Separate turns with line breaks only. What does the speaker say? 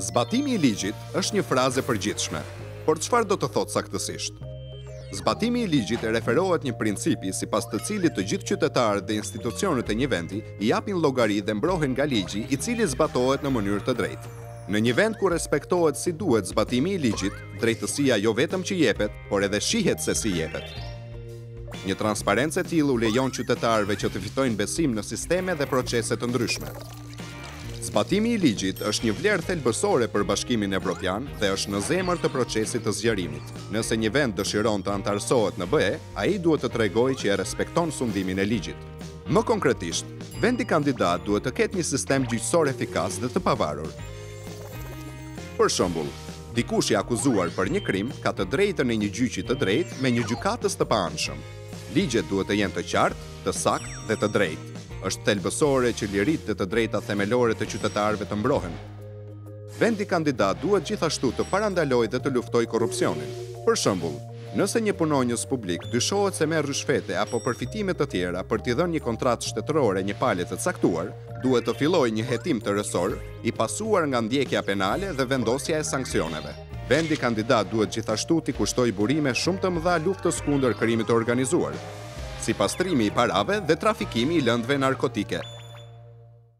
Zbatimi i ligjit është një frazë e përgjithshme, por çfarë do të thotë saktësisht? Zbatimi i ligjit referohet një principi sipas të cilit të gjithë qytetarët dhe institucionet e një vendi japin llogari dhe mbrohen nga ligji i cili zbatohet në mënyrë të drejtë. Në një vend ku respektohet si duhet zbatimi i ligjit, drejtësia jo vetëm që jepet, por edhe shihet se si jepet. Një transparencë e tillë u lejon qytetarëve që të fitojnë besim në sisteme dhe procese të ndryshme. Zbatimi i ligjit është një vlerë thelbësore për Bashkimin Evropian dhe është në zemër të procesit të zgjerimit. Nëse një vend dëshiron të anëtarësohet në BE, ai duhet të tregojë që e respekton sundimin e ligjit. Më konkretisht, vendi kandidat duhet të ketë një sistem gjyqësor efikas dhe të pavarur. Për shembull, Dikush i akuzuar për një krim ka të drejtën e një gjyqi të drejtë me një gjykatës të paanshëm. Ligjet duhet të jenë të qartë, të saktë dhe të drejtë. Është thelbësore që liritë dhe të drejtat themelore të qytetarëve të mbrohen. Vendi kandidat duhet gjithashtu të parandalojë dhe të luftojë korrupsionin. Për shembull, nëse një punonjës publik dyshohet se merr ryshfete apo përfitime të tjera për t'i dhënë një kontratë shtetërore një pale të caktuar, Duhet të fillojë një hetim tërësor, i pasuar nga ndjekja penale dhe vendosja e sanksioneve. Vendi kandidat duhet gjithashtu t'i kushtojë burime shumë të mëdha luftës kundër krimit të organizuar, si pastrimi i parave dhe trafikimi i lëndëve narkotike.